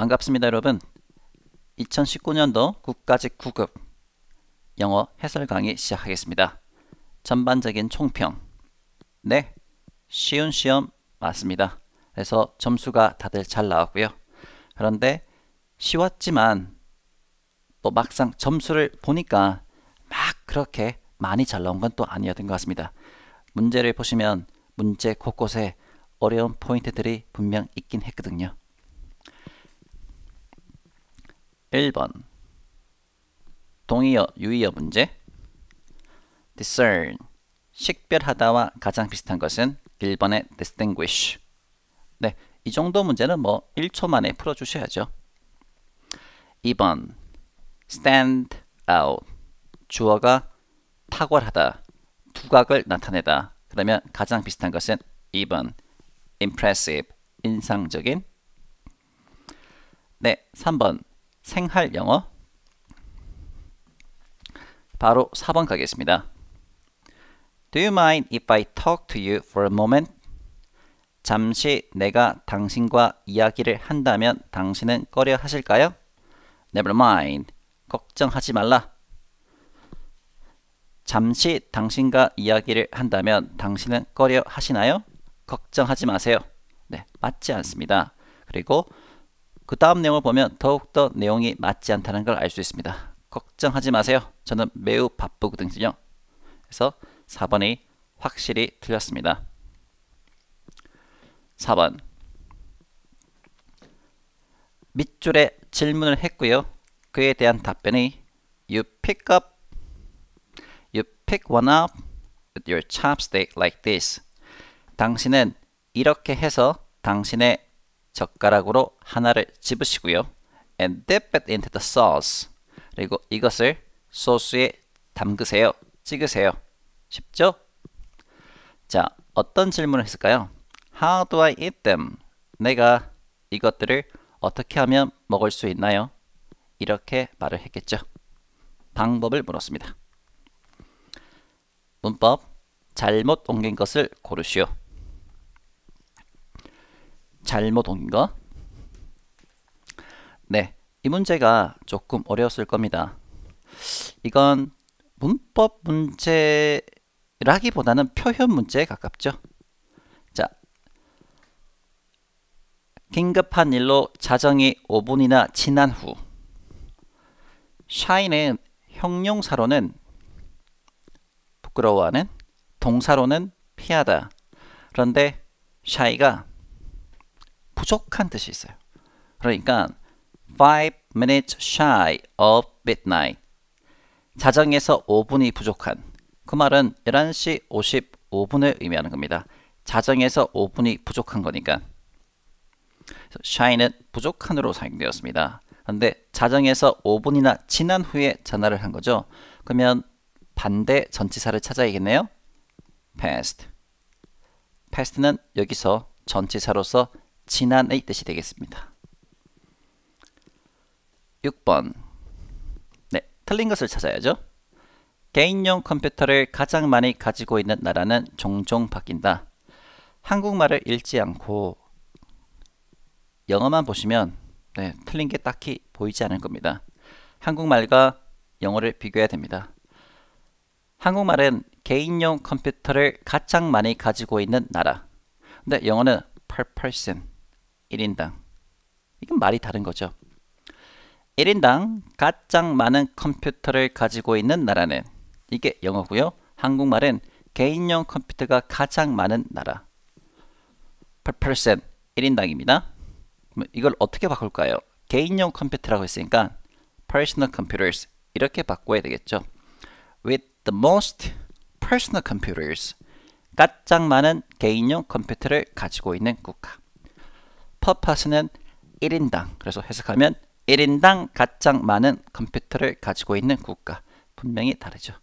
반갑습니다, 여러분. 2019년도 국가직 9급 영어 해설 강의 시작하겠습니다. 전반적인 총평. 네, 쉬운 시험 맞습니다. 그래서 점수가 다들 잘 나왔고요. 그런데 쉬웠지만 또 막상 점수를 보니까 막 그렇게 많이 잘 나온 건 또 아니었던 것 같습니다. 문제를 보시면 문제 곳곳에 어려운 포인트들이 분명 있긴 했거든요. 1번. 동의어, 유의어 문제. Discern. 식별하다와 가장 비슷한 것은 1번의 distinguish. 네, 이 정도 문제는 뭐 1초 만에 풀어주셔야죠. 2번. stand out. 주어가 탁월하다, 두각을 나타내다. 그러면 가장 비슷한 것은 2번. impressive 인상적인. 네, 3번 생활 영어 바로 4번 가겠습니다. Do you mind if I talk to you for a moment? 잠시 내가 당신과 이야기를 한다면 당신은 꺼려 하실까요? Never mind. 걱정하지 말라. 잠시 당신과 이야기를 한다면 당신은 꺼려 하시나요? 걱정하지 마세요. 네, 맞지 않습니다. 그리고 그 다음 내용을 보면 더욱더 내용이 맞지 않다는 걸 알 수 있습니다. 걱정하지 마세요. 저는 매우 바쁘거든요. 그래서 4번이 확실히 틀렸습니다. 4번 밑줄에 질문을 했고요. 그에 대한 답변이 You pick up You pick one up with your chopstick like this. 당신은 이렇게 해서 당신의 젓가락으로 하나를 집으시고요. And dip it into the sauce. 그리고 이것을 소스에 담그세요. 찍으세요. 쉽죠? 자, 어떤 질문을 했을까요? How do I eat them? 내가 이것들을 어떻게 하면 먹을 수 있나요? 이렇게 말을 했겠죠. 방법을 물었습니다. 문법 잘못 옮긴 것을 고르시오. 잘못 옮긴 거. 네, 이 문제가 조금 어려웠을 겁니다. 이건 문법 문제라기보다는 표현 문제에 가깝죠. 자, 긴급한 일로 자정이 5분이나 지난 후 샤이는 형용사로는 부끄러워하는 동사로는 피하다. 그런데 샤이가 부족한 뜻이 있어요. 그러니까 5 minutes shy of midnight. 자정에서 5분이 부족한. 그 말은 11시 55분을 의미하는 겁니다. 자정에서 5분이 부족한 거니까. shy는 부족한으로 사용되었습니다. 그런데 자정에서 5분이나 지난 후에 전화를 한 거죠. 그러면 반대 전치사를 찾아야겠네요. past. past는 여기서 전치사로서 지난의 뜻이 되겠습니다. 6번. 네, 틀린 것을 찾아야죠. 개인용 컴퓨터를 가장 많이 가지고 있는 나라는 종종 바뀐다. 한국말을 읽지 않고 영어만 보시면 네, 틀린 게 딱히 보이지 않을 겁니다. 한국말과 영어를 비교해야 됩니다. 한국말은 개인용 컴퓨터를 가장 많이 가지고 있는 나라. 근데 영어는 per person, 1인당. 이건 말이 다른 거죠. 1인당 가장 많은 컴퓨터를 가지고 있는 나라는 이게 영어고요. 한국말은 개인용 컴퓨터가 가장 많은 나라. per person, 1인당입니다. 이걸 어떻게 바꿀까요? 개인용 컴퓨터라고 했으니까 personal computers 이렇게 바꿔야 되겠죠. with the most personal computers 가장 많은 개인용 컴퓨터를 가지고 있는 국가. Purpose는 1인당. 그래서 해석하면 1인당 가장 많은 컴퓨터를 가지고 있는 국가. 분명히 다르죠.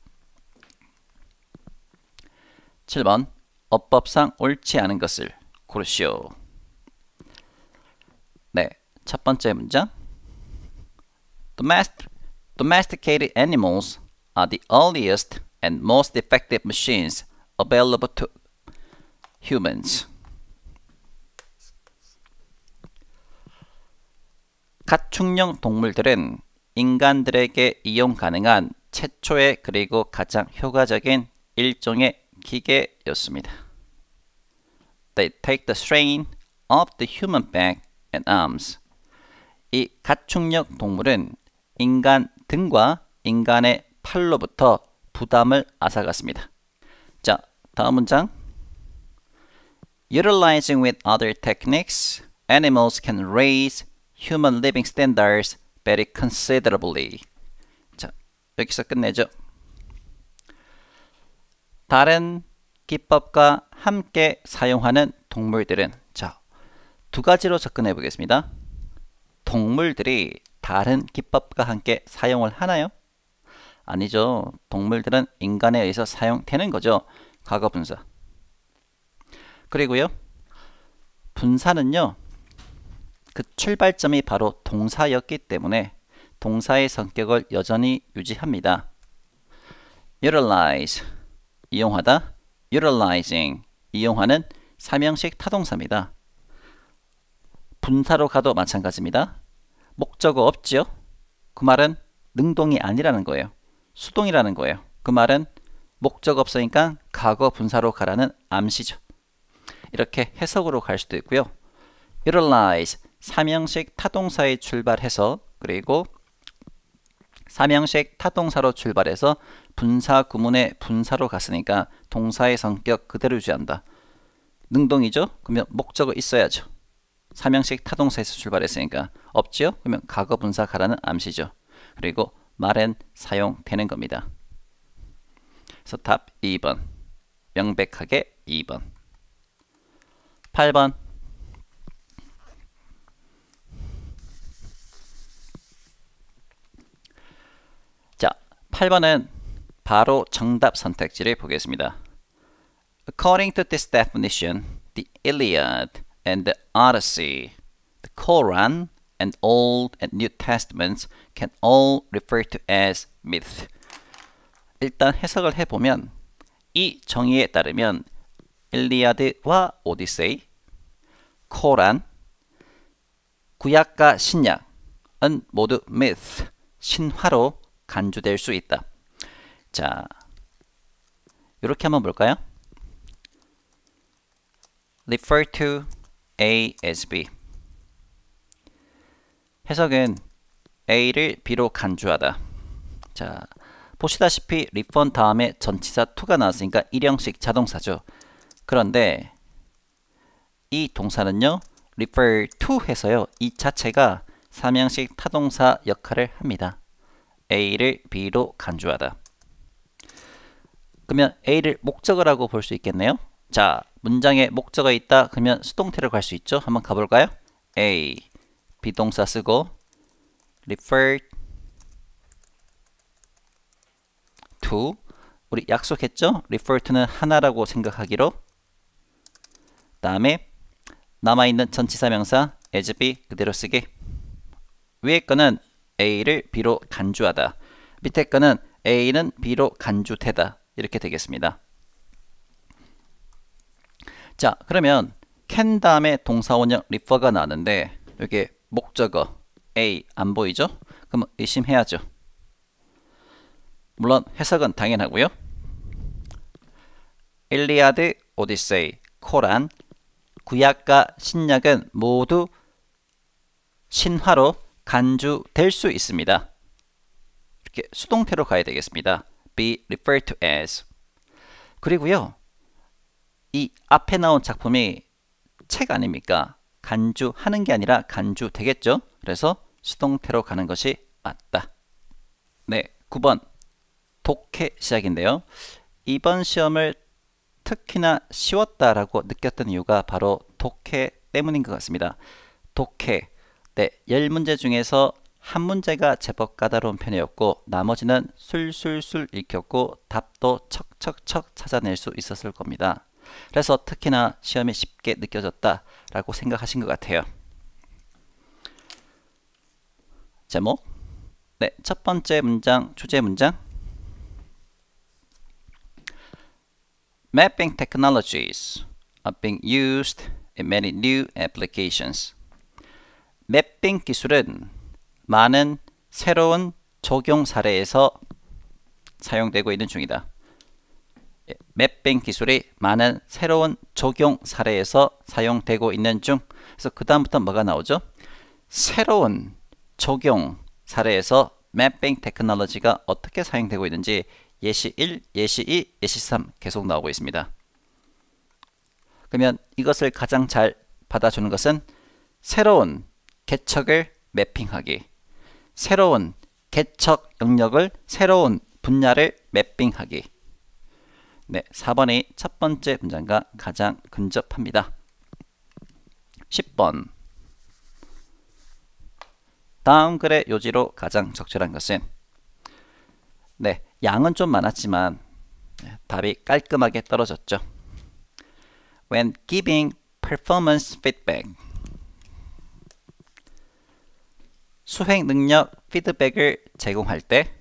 7번 어법상 옳지 않은 것을 고르시오. 네, 첫 번째 문장. Domestic, domesticated animals are the earliest and most effective machines available to humans. 가축용 동물들은 인간들에게 이용 가능한 최초의 그리고 가장 효과적인 일종의 기계였습니다. They take the strain of the human back and arms. 이 가축력 동물은 인간 등과 인간의 팔로부터 부담을 앗아갔습니다. 자, 다음 문장. Utilizing with other techniques, animals can raise human living standards very considerably. 자, 여기서 끝내죠. 다른 기법과 함께 사용하는 동물들은 자, 두 가지로 접근해 보겠습니다. 동물들이 다른 기법과 함께 사용을 하나요? 아니죠. 동물들은 인간에 의해서 사용되는 거죠. 과거 분사. 그리고요. 분사는요. 그 출발점이 바로 동사였기 때문에 동사의 성격을 여전히 유지합니다. utilize 이용하다 utilizing 이용하는 삼형식 타동사입니다. 분사로 가도 마찬가지입니다. 목적어 없지요? 그 말은 능동이 아니라는 거예요. 수동이라는 거예요. 그 말은 목적 없으니까 과거 분사로 가라는 암시죠. 이렇게 해석으로 갈 수도 있고요. utilize 삼형식 타동사에 출발해서 그리고 삼형식 타동사로 출발해서 분사 구문의 분사로 갔으니까 동사의 성격 그대로 유지한다. 능동이죠? 그러면 목적어 있어야죠. 삼형식 타동사에서 출발했으니까 없지요? 그러면 과거 분사 가라는 암시죠. 그리고 말은 사용되는 겁니다. 그래서 답 2번. 명백하게 2번. 8번. 자, 8번은 바로 정답 선택지를 보겠습니다. According to this definition, the Iliad and the Odyssey, the Quran, and Old and New Testaments can all refer to as myth. 일단 해석을 해보면 이 정의에 따르면 일리아드와 오디세이, 코란, 구약과 신약은 모두 myth, 신화로 간주될 수 있다. 자, 이렇게 한번 볼까요? refer to A as B. 해석은 A를 B로 간주하다. 자, 보시다시피 refer 다음에 전치사 to가 나왔으니까 일형식 자동사죠. 그런데 이 동사는요, refer to 해서요, 이 자체가 삼형식 타동사 역할을 합니다. A를 B로 간주하다. 그러면 A를 목적어라고 볼 수 있겠네요. 자, 문장에 목적어 있다. 그러면 수동태로 갈 수 있죠. 한번 가볼까요? A 비동사 쓰고 refer to 우리 약속했죠? refer to는 하나라고 생각하기로 다음에 남아있는 전치사 명사 as be 그대로 쓰기 위에 거는 A를 B로 간주하다 밑에 거는 A는 B로 간주되다 이렇게 되겠습니다. 자 그러면 can 다음에 동사원형 refer가 나왔는데 여기 목적어 A 안 보이죠? 그럼 의심해야죠. 물론 해석은 당연하고요. 일리아드, 오디세이, 코란, 구약과 신약은 모두 신화로 간주될 수 있습니다. 이렇게 수동태로 가야 되겠습니다. be referred to as. 그리고요. 이 앞에 나온 작품이 책 아닙니까? 간주하는 게 아니라 간주되겠죠? 그래서 수동태로 가는 것이 맞다. 네, 9번 독해 시작인데요. 이번 시험을 특히나 쉬웠다라고 느꼈던 이유가 바로 독해 때문인 것 같습니다. 독해, 네, 10문제 중에서 한 문제가 제법 까다로운 편이었고 나머지는 술술술 읽혔고 답도 척척척 찾아낼 수 있었을 겁니다. 그래서 특히나 시험이 쉽게 느껴졌다 라고 생각하신 것 같아요. 제목 네, 첫 번째 문장, 주제 문장 Mapping technologies are being used in many new applications. 맵핑 기술은 많은 새로운 적용 사례에서 사용되고 있는 중이다. 맵뱅 기술이 많은 새로운 적용 사례에서 사용되고 있는 중. 그래서 그 다음부터 뭐가 나오죠? 새로운 적용 사례에서 맵뱅 테크놀로지가 어떻게 사용되고 있는지 예시 1, 예시 2, 예시 3 계속 나오고 있습니다. 그러면 이것을 가장 잘 받아주는 것은 새로운 개척을 매핑하기 새로운 개척 영역을 새로운 분야를 매핑하기 네, 4번이 첫 번째 문장과 가장 근접합니다. 10번 다음 글의 요지로 가장 적절한 것은 네, 양은 좀 많았지만 네, 답이 깔끔하게 떨어졌죠. When giving performance feedback 수행 능력 피드백을 제공할 때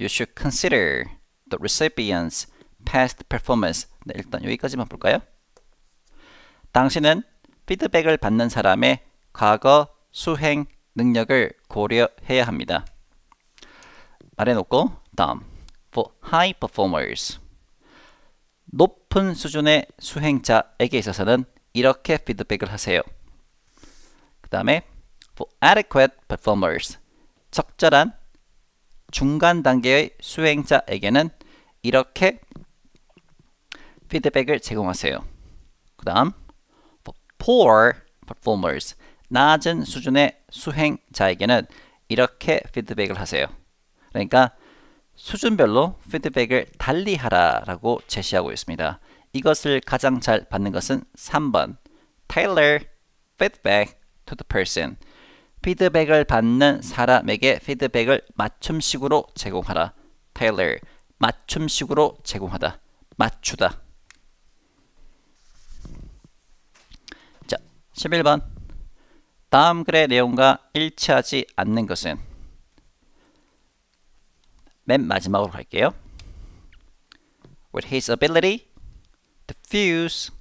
you should consider the recipient's past performance. 네, 일단 여기까지만 볼까요? 당신은 피드백을 받는 사람의 과거 수행 능력을 고려해야 합니다. 말해놓고 다음 for high performers 높은 수준의 수행자에게 있어서는 이렇게 피드백을 하세요. 그 다음에 adequate performers 적절한 중간 단계의 수행자에게는 이렇게 피드백을 제공하세요. 그 다음 poor performers 낮은 수준의 수행자에게는 이렇게 피드백을 하세요. 그러니까 수준별로 피드백을 달리 하라라고 제시하고 있습니다. 이것을 가장 잘 받는 것은 3번 Tailor feedback to the person 피드백을 받는 사람에게 피드백을 맞춤식으로 제공하라. Tailor 맞춤식으로 제공하다. 맞추다. 자, 11번 다음 글의 내용과 일치하지 않는 것은 맨 마지막으로 갈게요. With his ability to fuse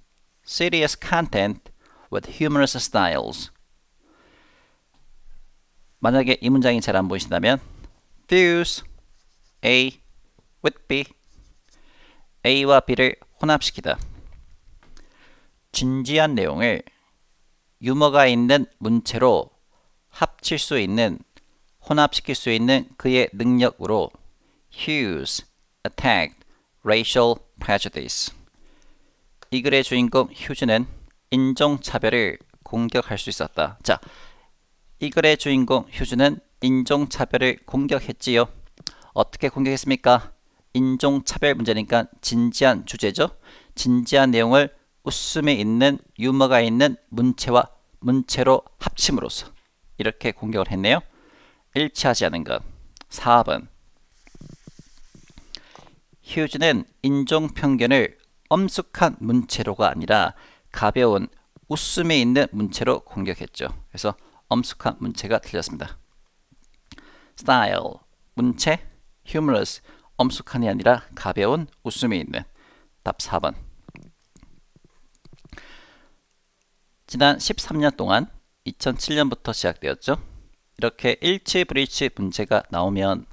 serious content with humorous styles. 만약에 이 문장이 잘 안 보이신다면 fuse A with B A와 B를 혼합시키다. 진지한 내용을 유머가 있는 문체로 합칠 수 있는 혼합시킬 수 있는 그의 능력으로 Hughes attacked racial prejudice. 이 글의 주인공 휴즈는 인종차별을 공격할 수 있었다. 자, 이 글의 주인공 휴즈는 인종차별을 공격했지요. 어떻게 공격했습니까? 인종차별 문제니까 진지한 주제죠. 진지한 내용을 웃음이 있는 유머가 있는 문체와 문체로 합침으로써 이렇게 공격을 했네요. 일치하지 않은 것. 4번 휴즈는 인종 편견을 엄숙한 문체로가 아니라 가벼운 웃음이 있는 문체로 공격했죠. 그래서 엄숙한 문체가 틀렸습니다. style 문체 humorous 엄숙한이 아니라 가벼운 웃음이 있는 답 4번 지난 13년 동안 2007년부터 시작되었죠. 이렇게 일치 브리치 문제가 나오면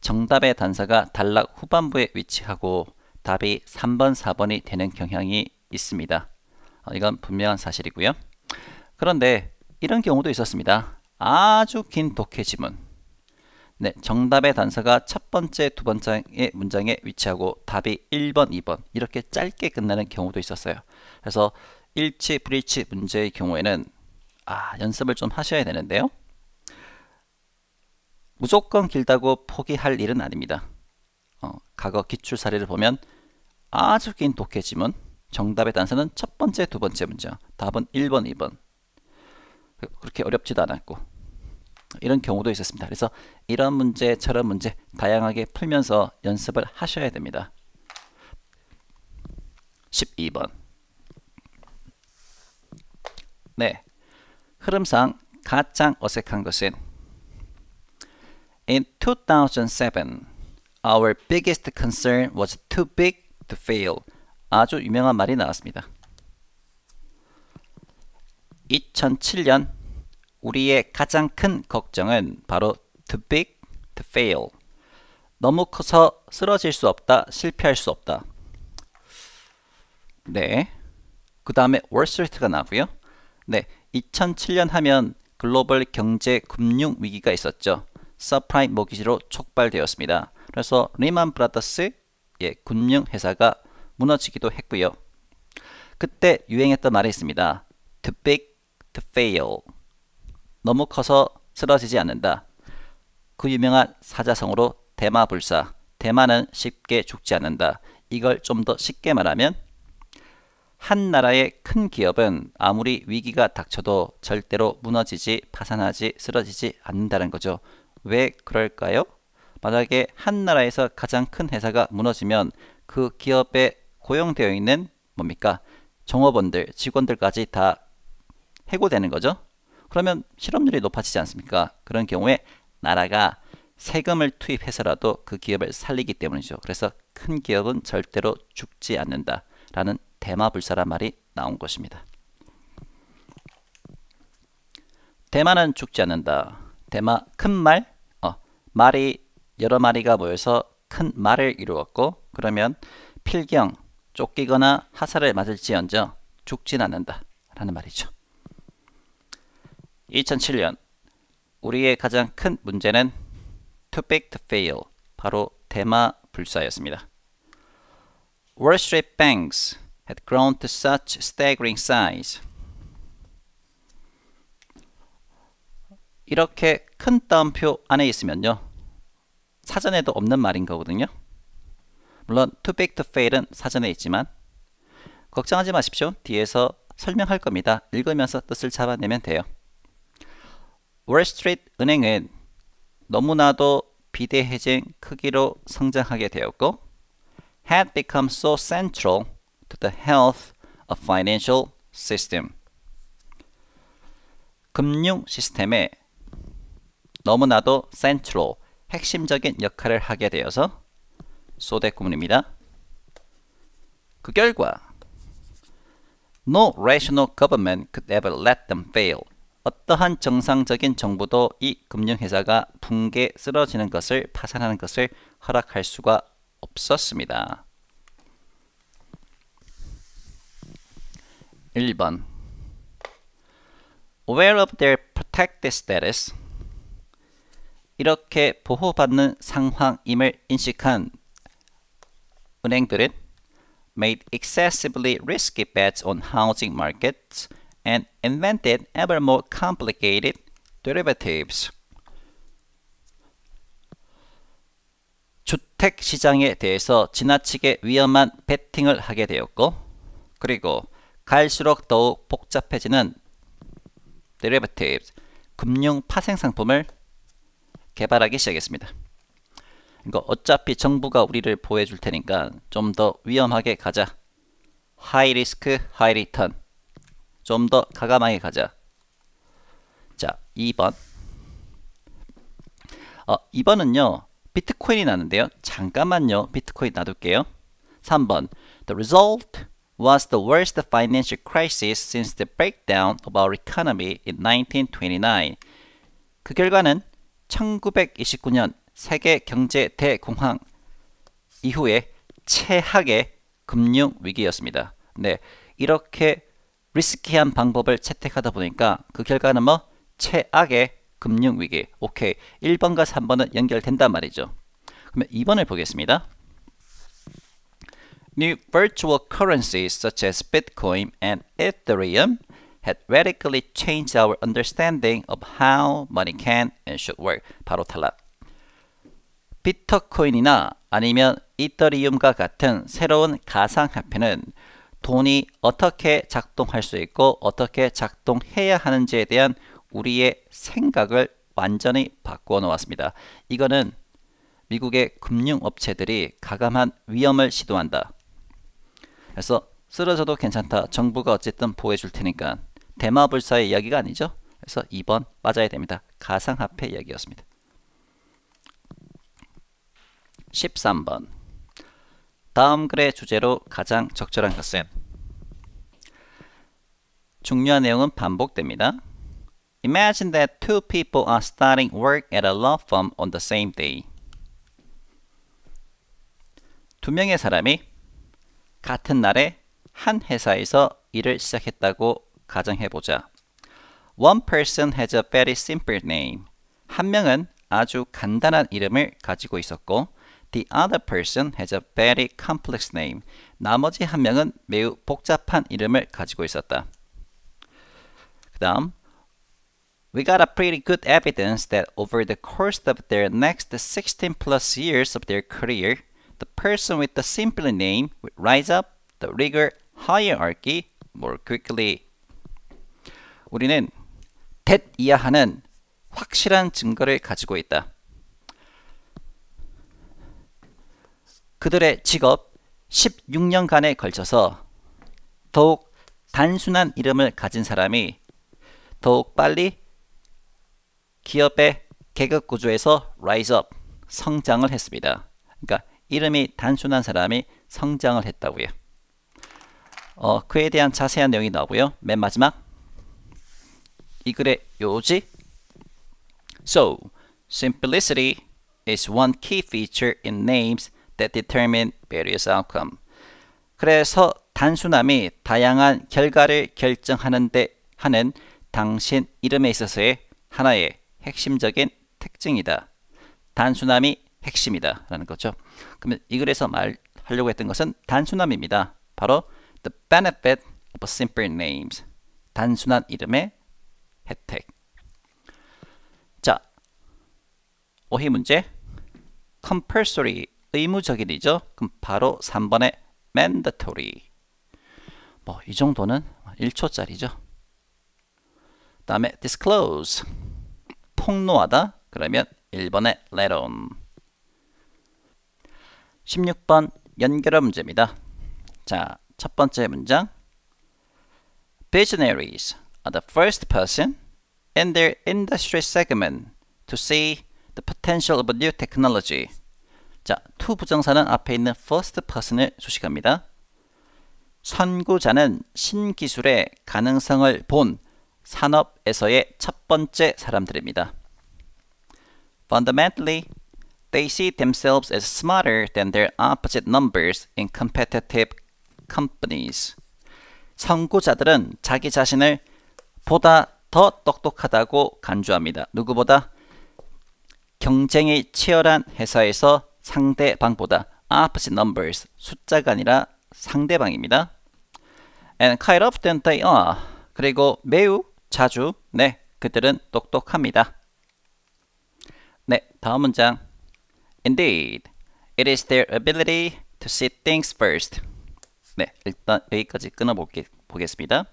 정답의 단서가 단락 후반부에 위치하고 답이 3번, 4번이 되는 경향이 있습니다. 어, 이건 분명한 사실이고요. 그런데 이런 경우도 있었습니다. 아주 긴 독해 지문. 네, 정답의 단서가 첫 번째, 두 번째의 문장에 위치하고 답이 1번, 2번 이렇게 짧게 끝나는 경우도 있었어요. 그래서 일치, 브리치 문제의 경우에는 아, 연습을 좀 하셔야 되는데요. 무조건 길다고 포기할 일은 아닙니다. 어, 과거 기출 사례를 보면 아주 긴 독해 지문 정답의 단서는 첫 번째, 두 번째 문장 답은 1번, 2번 그렇게 어렵지도 않았고 이런 경우도 있었습니다. 그래서 이런 문제, 저런 문제 다양하게 풀면서 연습을 하셔야 됩니다. 12번 네, 흐름상 가장 어색한 것은 In 2007, our biggest concern was too big to fail. 아주 유명한 말이 나왔습니다. 2007년 우리의 가장 큰 걱정은 바로 too big to fail. 너무 커서 쓰러질 수 없다, 실패할 수 없다. 네. 그 다음에 월스트리트가 나고요. 네, 2007년 하면 글로벌 경제 금융 위기가 있었죠. 서브프라임 모기지로 촉발되었습니다. 그래서 리만 브라더스 예, 금융 회사가 무너지기도 했고요. 그때 유행했던 말이 있습니다. Too big to fail. 너무 커서 쓰러지지 않는다. 그 유명한 사자성어로 대마불사. 대마는 쉽게 죽지 않는다. 이걸 좀 더 쉽게 말하면 한 나라의 큰 기업은 아무리 위기가 닥쳐도 절대로 무너지지 파산하지 쓰러지지 않는다는 거죠. 왜 그럴까요? 만약에 한 나라에서 가장 큰 회사가 무너지면 그 기업에 고용되어 있는 뭡니까? 종업원들, 직원들까지 다 해고되는 거죠. 그러면 실업률이 높아지지 않습니까? 그런 경우에 나라가 세금을 투입해서라도 그 기업을 살리기 때문이죠. 그래서 큰 기업은 절대로 죽지 않는다. 라는 대마불사란 말이 나온 것입니다. 대마는 죽지 않는다. 대마 큰 말, 어, 말이 여러 마리가 모여서 큰 말을 이루었고 그러면 필경, 쫓기거나 하살을 맞을지언정 죽진 않는다. 라는 말이죠. 2007년 우리의 가장 큰 문제는 too big to fail 바로 대마 불사였습니다. Wall Street banks had grown to such staggering size. 이렇게 큰 따옴표 안에 있으면요. 사전에도 없는 말인 거거든요. 물론 too big to fail은 사전에 있지만 걱정하지 마십시오. 뒤에서 설명할 겁니다. 읽으면서 뜻을 잡아내면 돼요. 월스트리트 은행은 너무나도 비대해진 크기로 성장하게 되었고 had become so central to the health of financial system. 금융 시스템에 너무나도 central, 핵심적인 역할을 하게 되어서 소대구문입니다. 그 결과 No rational government could ever let them fail. 어떠한 정상적인 정부도 이 금융회사가 붕괴 쓰러지는 것을 파산하는 것을 허락할 수가 없었습니다. 1번 Aware of their protected status 이렇게 보호받는 상황임을 인식한 은행들은 made excessively risky bets on housing markets and invented ever more complicated derivatives. 주택 시장에 대해서 지나치게 위험한 베팅을 하게 되었고 그리고 갈수록 더욱 복잡해지는 derivatives, 금융 파생 상품을 개발하기 시작했습니다. 그러니까 어차피 정부가 우리를 보호해 줄 테니까 좀 더 위험하게 가자. High risk, high return. 좀 더 과감하게 가자. 자, 2번. 어, 2번은요. 비트코인이 나는데요. 잠깐만요. 비트코인 놔둘게요. 3번. The result was the worst financial crisis since the breakdown of our economy in 1929. 그 결과는 1929년 세계 경제 대공황 이후에 최악의 금융 위기였습니다. 네, 이렇게 리스키한 방법을 채택하다 보니까 그 결과는 뭐 최악의 금융 위기. 오케이. 1번과 3번은 연결된단 말이죠. 그러면 2번을 보겠습니다. New virtual currencies such as Bitcoin and Ethereum had radically changed our understanding of how money can and should work. 바로 탈락. 비트코인이나 아니면 이더리움과 같은 새로운 가상화폐는 돈이 어떻게 작동할 수 있고 어떻게 작동해야 하는지에 대한 우리의 생각을 완전히 바꾸어 놓았습니다. 이거는 미국의 금융업체들이 가감한 위험을 시도한다. 그래서 쓰러져도 괜찮다. 정부가 어쨌든 보호해 줄 테니까. 대마불사의 이야기가 아니죠. 그래서 2번 맞아야 됩니다. 가상화폐 이야기였습니다. 13번 다음 글의 주제로 가장 적절한 것은 중요한 내용은 반복됩니다. Imagine that two people are starting work at a law firm on the same day. 두 명의 사람이 같은 날에 한 회사에서 일을 시작했다고 가정해 보자. One person has a very simple name. 한 명은 아주 간단한 이름을 가지고 있었고 The other person has a very complex name. 나머지 한 명은 매우 복잡한 이름을 가지고 있었다. 그 다음 We got a pretty good evidence that over the course of their next 16 plus years of their career, the person with the simple name would rise up the rigor hierarchy more quickly. 우리는 that 이하하는 확실한 증거를 가지고 있다. 그들의 직업 16년간에 걸쳐서 더욱 단순한 이름을 가진 사람이 더욱 빨리 기업의 계급 구조에서 rise up, 성장을 했습니다. 그러니까 이름이 단순한 사람이 성장을 했다고요. 어, 그에 대한 자세한 내용이 나오고요. 맨 마지막 이 글의 요지 So, simplicity is one key feature in names that determine various outcome. 그래서 단순함이 다양한 결과를 결정하는데 하는 당신 이름에 있어서의 하나의 핵심적인 특징이다. 단순함이 핵심이다. 라는 거죠. 그러면 이 글에서 말하려고 했던 것은 단순함입니다. 바로 the benefit of simple names. 단순한 이름의 혜택. 자, 오희 문제. compulsory 의무적인 이죠. 그럼 바로 3번의 mandatory. 뭐 이 정도는 1초짜리죠. 다음에 disclose 폭로하다 그러면 1번의 let on 16번 연결어 문제입니다. 자, 첫 번째 문장 Visionaries are the first person in their industry segment to see the potential of a new technology. 자, to 부정사는 앞에 있는 first person을 수식합니다. 선구자는 신기술의 가능성을 본 산업에서의 첫 번째 사람들입니다. Fundamentally, they see themselves as smarter than their opposite numbers in competitive companies. 선구자들은 자기 자신을 보다 더 똑똑하다고 간주합니다. 누구보다 경쟁이 치열한 회사에서 상대방보다 opposite numbers 숫자가 아니라 상대방입니다. And quite often they are. 그리고 매우 자주 네 그들은 똑똑합니다. 네 다음 문장. Indeed, it is their ability to see things first. 네 일단 여기까지 끊어볼게 보겠습니다.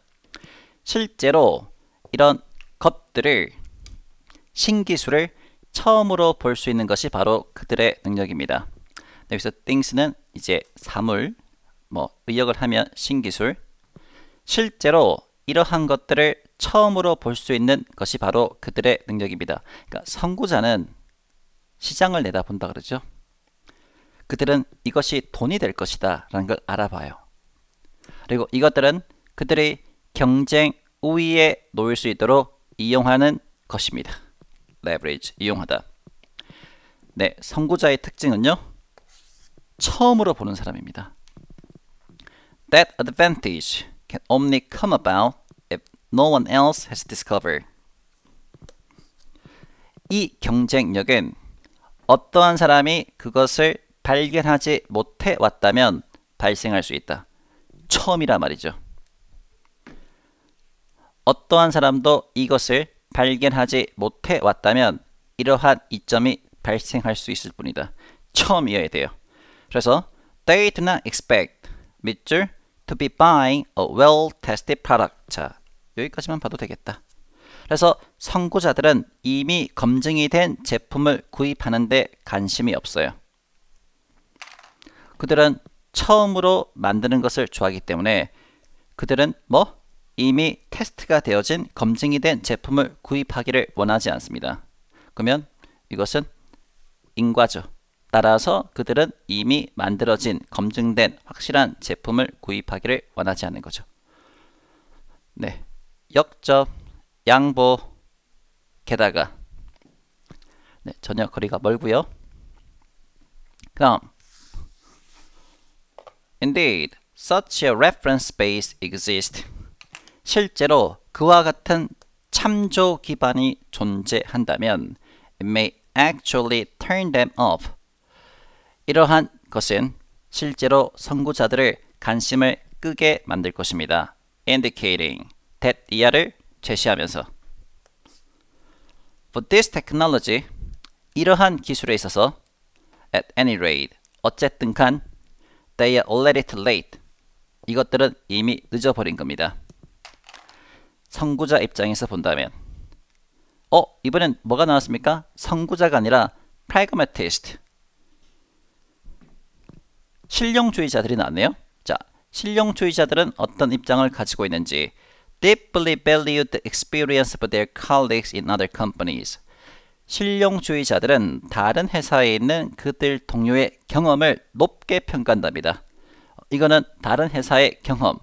실제로 이런 것들을 신기술을 처음으로 볼 수 있는 것이 바로 그들의 능력입니다. 여기서 things는 이제 사물, 뭐 의역을 하면 신기술. 실제로 이러한 것들을 처음으로 볼 수 있는 것이 바로 그들의 능력입니다. 그러니까 선구자는 시장을 내다본다 그러죠. 그들은 이것이 돈이 될 것이다 라는 걸 알아봐요. 그리고 이것들은 그들의 경쟁 우위에 놓일 수 있도록 이용하는 것입니다. Leverage, 이용하다. 네, 선구자의 특징은요. 처음으로 보는 사람입니다. That advantage can only come about if no one else has discovered. 이 경쟁력은 어떠한 사람이 그것을 발견하지 못해 왔다면 발생할 수 있다. 처음이라 말이죠. 어떠한 사람도 이것을 발견하지 못해 왔다면 이러한 이점이 발생할 수 있을 뿐이다. 처음이어야 돼요. 그래서 they do not expect 밑줄 to be buying a well-tested product. 자, 여기까지만 봐도 되겠다. 그래서 선구자들은 이미 검증이 된 제품을 구입하는데 관심이 없어요. 그들은 처음으로 만드는 것을 좋아하기 때문에 그들은 뭐 이미 테스트가 되어진 검증이 된 제품을 구입하기를 원하지 않습니다. 그러면 이것은 인과죠. 따라서 그들은 이미 만들어진 검증된 확실한 제품을 구입하기를 원하지 않는 거죠. 네. 역접, 양보, 게다가 네, 전혀 거리가 멀고요. 그다음 Indeed, such a reference base exists. 실제로 그와 같은 참조 기반이 존재한다면 it may actually turn them off. 이러한 것은 실제로 선구자들을 관심을 끄게 만들 것입니다. indicating that 이하를 제시하면서 For this technology, 이러한 기술에 있어서 at any rate, 어쨌든 간 they are already too late. 이것들은 이미 늦어버린 겁니다. 선구자 입장에서 본다면 어? 이번엔 뭐가 나왔습니까? 선구자가 아니라 pragmatist 실용주의자들이 나왔네요. 자, 실용주의자들은 어떤 입장을 가지고 있는지 deeply valued experience of their colleagues in other companies 실용주의자들은 다른 회사에 있는 그들 동료의 경험을 높게 평가한답니다. 이거는 다른 회사의 경험을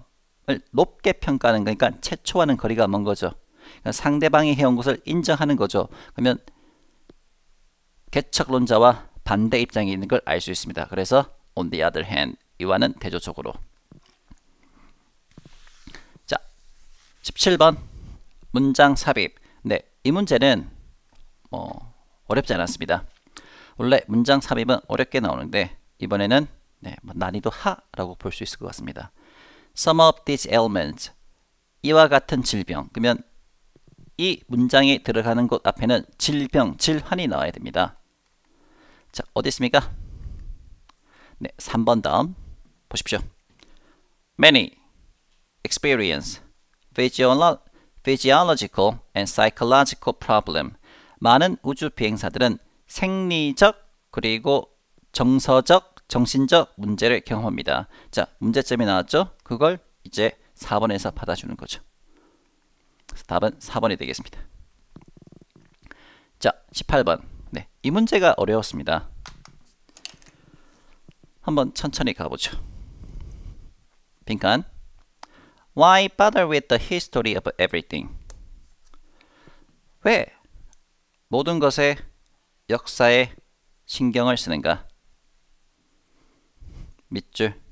높게 평가하는 거니까 최초와는 거리가 먼 거죠. 그러니까 상대방이 해온 것을 인정하는 거죠. 그러면 개척론자와 반대 입장이 있는 걸 알 수 있습니다. 그래서 on the other hand 이와는 대조적으로 자 17번 문장 삽입 네, 이 문제는 뭐 어렵지 않았습니다. 원래 문장 삽입은 어렵게 나오는데 이번에는 네, 뭐 난이도 하라고 볼 수 있을 것 같습니다. Some of these elements 이와 같은 질병 그러면 이 문장에 들어가는 곳 앞에는 질병, 질환이 나와야 됩니다. 자, 어디 있습니까? 네, 3번 다음 보십시오. Many experience physiolo physiological and psychological problem. 많은 우주 비행사들은 생리적 그리고 정서적, 정신적 문제를 경험합니다. 자, 문제점이 나왔죠? 그걸 이제 4번에서 받아주는 거죠. 답은 4번이 되겠습니다. 자, 18번. 네, 이 문제가 어려웠습니다. 한번 천천히 가보죠. 빈칸. Why bother with the history of everything? 왜 모든 것에 역사에 신경을 쓰는가? 밑줄.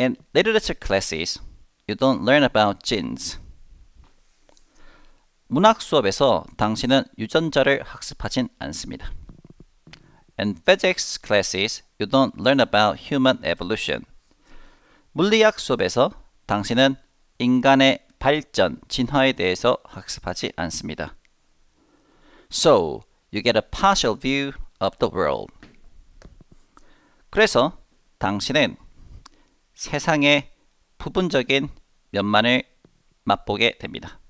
In literature classes, you don't learn about genes. 문학 수업에서 당신은 유전자를 학습하진 않습니다. In physics classes, you don't learn about human evolution. 물리학 수업에서 당신은 인간의 발전, 진화에 대해서 학습하지 않습니다. So, you get a partial view of the world. 그래서 당신은 세상의 부분적인 면만을 맛보게 됩니다.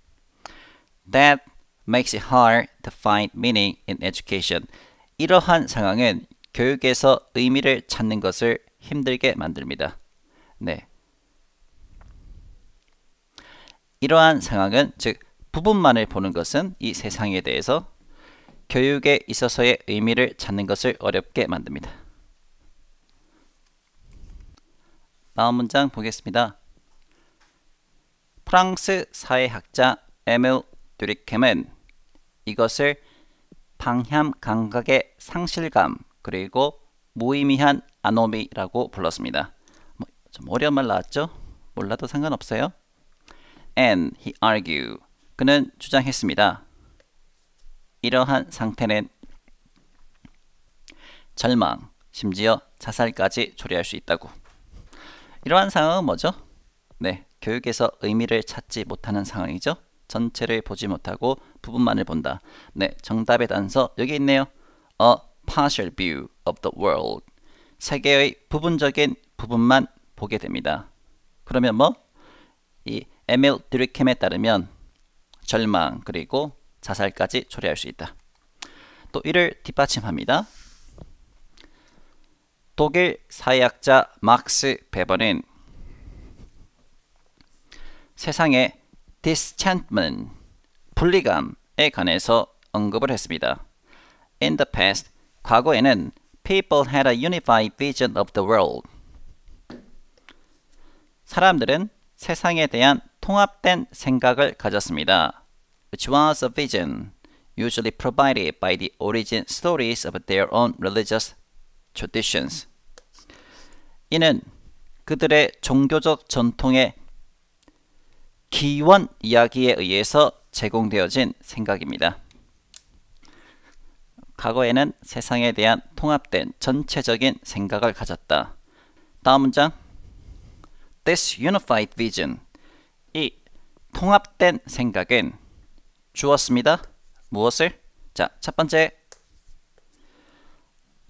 That makes it hard to find meaning in education. 이러한 상황은 교육에서 의미를 찾는 것을 힘들게 만듭니다. 네. 이러한 상황은 즉 부분만을 보는 것은 이 세상에 대해서 교육에 있어서의 의미를 찾는 것을 어렵게 만듭니다. 다음 문장 보겠습니다. 프랑스 사회학자 에밀 듀리켐은 이것을 방향 감각의 상실감 그리고 무의미한 아노미라고 불렀습니다. 뭐, 좀 어려운 말 나왔죠? 몰라도 상관없어요. And he argue 그는 주장했습니다. 이러한 상태는 절망, 심지어 자살까지 초래할 수 있다고. 이러한 상황은 뭐죠? 네, 교육에서 의미를 찾지 못하는 상황이죠. 전체를 보지 못하고 부분만을 본다. 네, 정답의 단서 여기 있네요. A partial view of the world. 세계의 부분적인 부분만 보게 됩니다. 그러면 뭐? 이 에밀 드리켐에 따르면 절망 그리고 자살까지 초래할 수 있다. 또 이를 뒷받침합니다. 독일 사회학자 막스 베버는 세상의 disenchantment, 분리감에 관해서 언급을 했습니다. In the past, 과거에는 people had a unified vision of the world. 사람들은 세상에 대한 통합된 생각을 가졌습니다. which was a vision usually provided by the origin stories of their own religious traditions. 이는 그들의 종교적 전통의 기원 이야기에 의해서 제공되어진 생각입니다. 과거에는 세상에 대한 통합된 전체적인 생각을 가졌다. 다음 문장. This unified vision. 이 통합된 생각은 주었습니다. 무엇을? 자, 첫 번째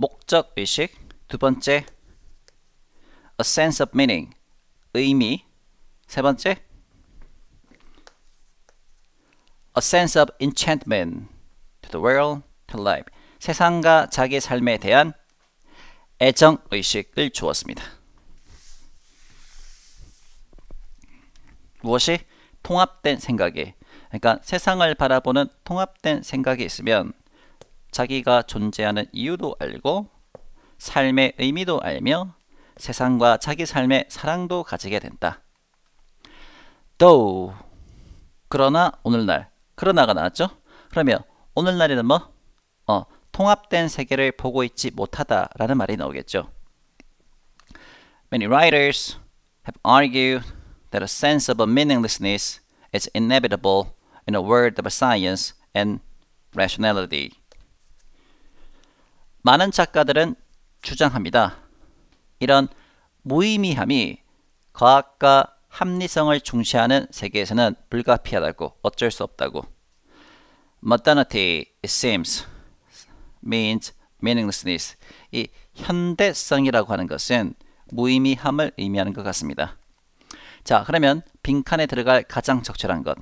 목적 의식, 두 번째 a sense of meaning, 의미, 세 번째 a sense of enchantment to the world, to life. 세상과 자기 삶에 대한 애정 의식을 주었습니다. 무엇이 통합된 생각이 그러니까 세상을 바라보는 통합된 생각이 있으면 자기가 존재하는 이유도 알고 삶의 의미도 알며 세상과 자기 삶의 사랑도 가지게 된다. though 그러나 오늘날 그러나가 나왔죠? 그러면 오늘날에는 뭐? 어, 통합된 세계를 보고 있지 못하다라는 말이 나오겠죠. Many writers have argued that a sense of a meaninglessness is inevitable in a world of science and rationality. 많은 작가들은 주장합니다. 이런 무의미함이 과학과 합리성을 중시하는 세계에서는 불가피하다고 어쩔 수 없다고. Modernity, it seems, means meaninglessness. 이 현대성이라고 하는 것은 무의미함을 의미하는 것 같습니다. 자, 그러면 빈칸에 들어갈 가장 적절한 것.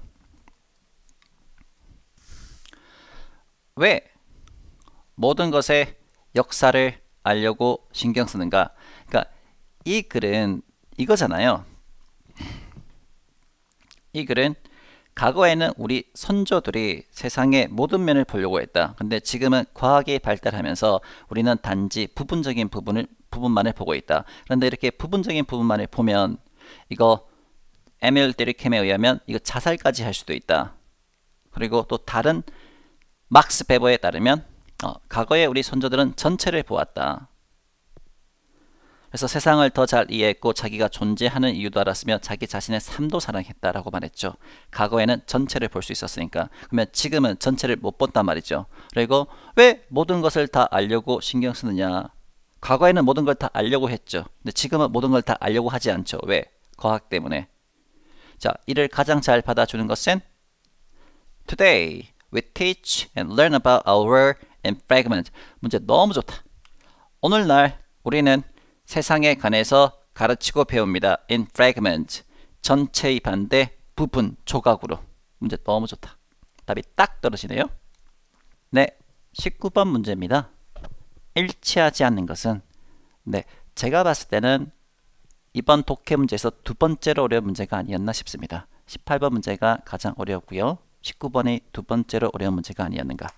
왜 모든 것의 역사를 알려고 신경 쓰는가? 그러니까 이 글은 이거잖아요. 이 글은 과거에는 우리 선조들이 세상의 모든 면을 보려고 했다. 근데 지금은 과학이 발달하면서 우리는 단지 부분적인 부분을 부분만을 보고 있다. 그런데 이렇게 부분적인 부분만을 보면 이거 에밀 데리캠에 의하면 이거 자살까지 할 수도 있다. 그리고 또 다른 막스 베버에 따르면 어, 과거에 우리 선조들은 전체를 보았다. 그래서 세상을 더 잘 이해했고 자기가 존재하는 이유도 알았으며 자기 자신의 삶도 사랑했다라고 말했죠. 과거에는 전체를 볼 수 있었으니까. 그러면 지금은 전체를 못 본단 말이죠. 그리고 왜 모든 것을 다 알려고 신경 쓰느냐? 과거에는 모든 걸 다 알려고 했죠. 근데 지금은 모든 걸 다 알려고 하지 않죠. 왜? 과학 때문에. 자, 이를 가장 잘 받아주는 것은 Today we teach and learn about our in fragment. 문제 너무 좋다. 오늘날 우리는 세상에 관해서 가르치고 배웁니다. in fragment. 전체의 반대 부분 조각으로. 문제 너무 좋다. 답이 딱 떨어지네요. 네, 19번 문제입니다. 일치하지 않는 것은 네, 제가 봤을 때는 이번 독해 문제에서 두 번째로 어려운 문제가 아니었나 싶습니다. 18번 문제가 가장 어려웠고요. 19번이 두 번째로 어려운 문제가 아니었는가.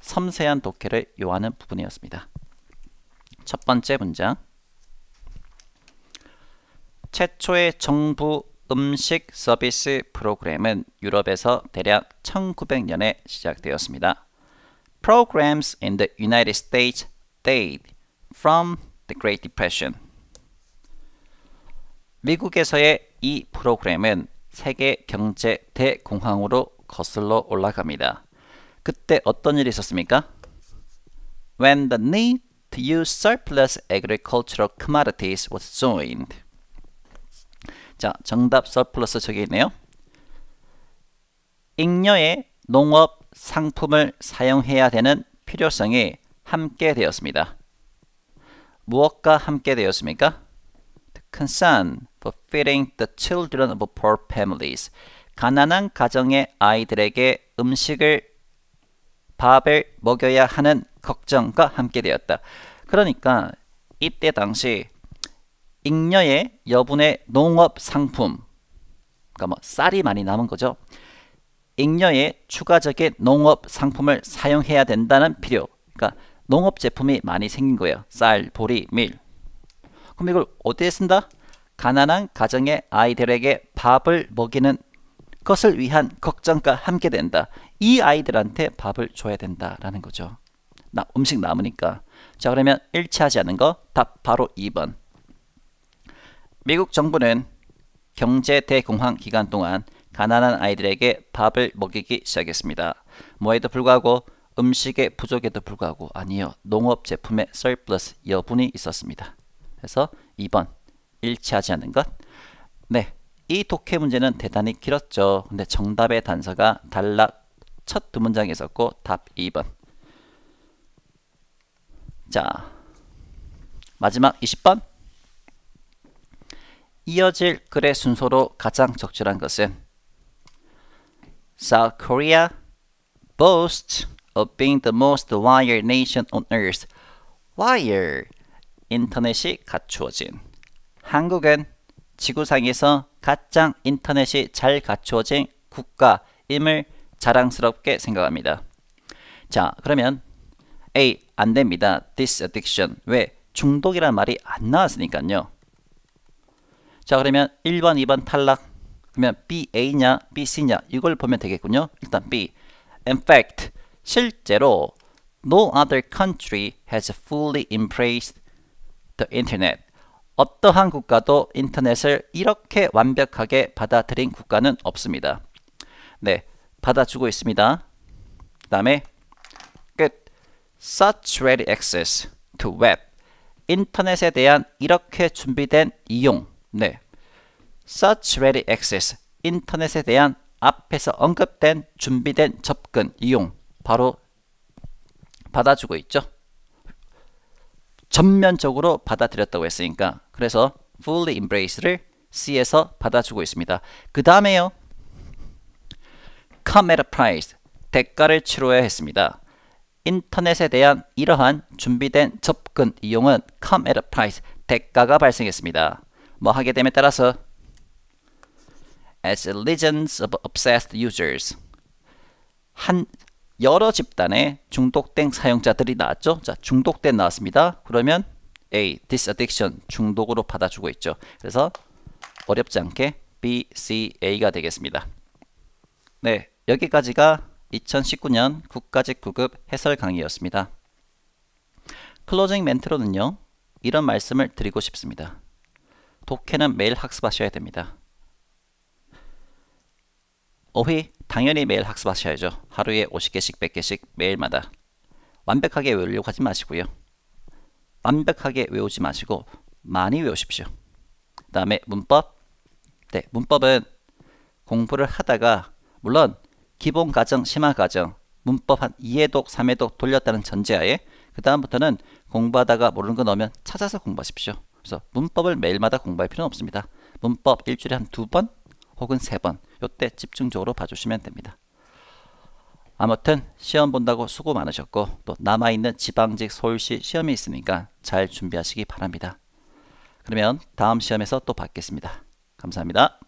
섬세한 독해를 요하는 부분이었습니다. 첫 번째 문장. 최초의 정부 음식 서비스 프로그램은 유럽에서 대략 1900년에 시작되었습니다. Programs in the United States date from the Great Depression. 미국에서의 이 프로그램은 세계 경제 대공황으로 거슬러 올라갑니다. 그때 어떤 일이 있었습니까? When the need to use surplus agricultural commodities was joined. 자, 정답 surplus 저기 있네요. 잉여의 농업 상품을 사용해야 되는 필요성이 함께 되었습니다. 무엇과 함께 되었습니까? The concern for feeding the children of poor families. 가난한 가정의 아이들에게 음식을 밥을 먹여야 하는 걱정과 함께 되었다. 그러니까 이때 당시 잉여의 여분의 농업 상품, 그러니까 뭐 쌀이 많이 남은 거죠. 잉여의 추가적인 농업 상품을 사용해야 된다는 필요. 그러니까 농업 제품이 많이 생긴 거예요. 쌀, 보리, 밀. 그럼 이걸 어디에 쓴다? 가난한 가정의 아이들에게 밥을 먹이는 것을 위한 걱정과 함께 된다. 이 아이들한테 밥을 줘야 된다라는 거죠. 나 음식 남으니까. 자 그러면 일치하지 않은 거 답 바로 2번. 미국 정부는 경제 대공황 기간 동안 가난한 아이들에게 밥을 먹이기 시작했습니다. 뭐에도 불구하고 음식의 부족에도 불구하고 아니요 농업 제품의 surplus 여분이 있었습니다. 그래서 2번 일치하지 않는 것. 네, 이 독해 문제는 대단히 길었죠. 근데 정답의 단서가 단락 첫 두 문장에 있었고 답 2번. 자, 마지막 20번. 이어질 글의 순서로 가장 적절한 것은 South Korea boasts of being the most wired nation on earth. wire 인터넷이 갖추어진 한국은 지구상에서 가장 인터넷이 잘 갖추어진 국가임을 자랑스럽게 생각합니다. 자, 그러면 A 안 됩니다. This addiction 왜 중독이란 말이 안 나왔으니까요. 자, 그러면 1번, 2번 탈락. 그러면 B A냐, B C냐 이걸 보면 되겠군요. 일단 B. In fact, 실제로 no other country has fully embraced the internet. 어떠한 국가도 인터넷을 이렇게 완벽하게 받아들인 국가는 없습니다. 네, 받아주고 있습니다. 그 다음에 끝. Such ready access to web. 인터넷에 대한 이렇게 준비된 이용. 네. Such ready access. 인터넷에 대한 앞에서 언급된 준비된 접근, 이용. 바로 받아주고 있죠. 전면적으로 받아들였다고 했으니까 그래서 fully embrace를 C에서 받아주고 있습니다. 그 다음에요. come at a price 대가를 치러야 했습니다. 인터넷에 대한 이러한 준비된 접근 이용은 come at a price 대가가 발생했습니다. 뭐 하게 됨에 따라서 as legions of obsessed users 한 여러 집단의 중독된 사용자들이 나왔죠. 자, 중독된 나왔습니다. 그러면 A, this addiction, 중독으로 받아주고 있죠. 그래서 어렵지 않게 B, C, A가 되겠습니다. 네, 여기까지가 2019년 국가직 9급 해설 강의였습니다. 클로징 멘트로는요. 이런 말씀을 드리고 싶습니다. 독해는 매일 학습하셔야 됩니다. 어휘 당연히 매일 학습하셔야죠. 하루에 50개씩 100개씩 매일마다 완벽하게 외우려고 하지 마시고요. 완벽하게 외우지 마시고 많이 외우십시오. 그 다음에 문법 네, 문법은 공부를 하다가 물론 기본 과정, 심화 과정 문법 한 2회독, 3회독 돌렸다는 전제하에 그 다음부터는 공부하다가 모르는 거 넣으면 찾아서 공부하십시오. 그래서 문법을 매일마다 공부할 필요는 없습니다. 문법 일주일에 한 두 번 혹은 세 번 요때 집중적으로 봐주시면 됩니다. 아무튼 시험 본다고 수고 많으셨고 또 남아있는 지방직 서울시 시험이 있으니까 잘 준비하시기 바랍니다. 그러면 다음 시험에서 또 뵙겠습니다. 감사합니다.